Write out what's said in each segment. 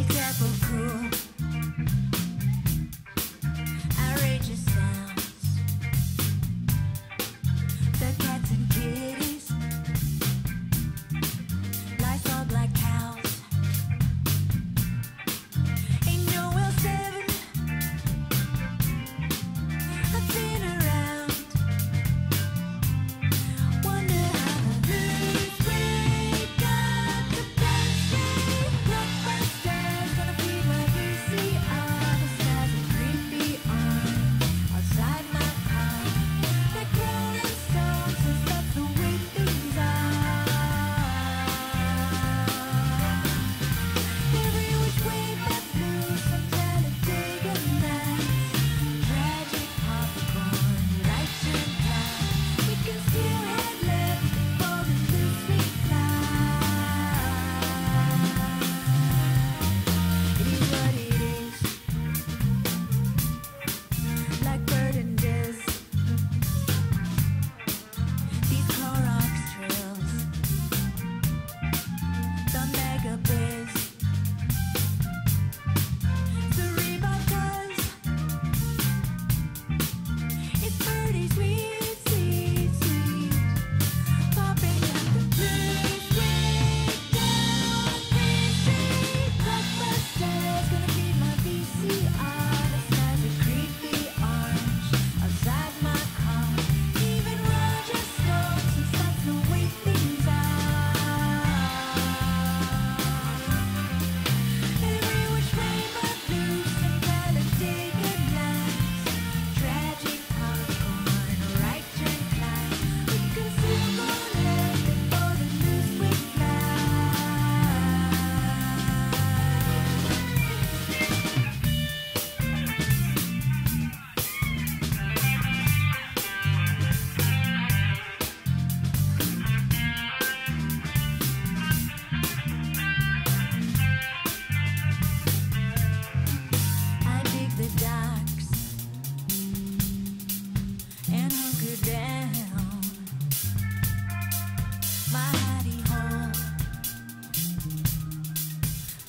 Example cool. Outrageous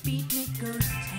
beat me town.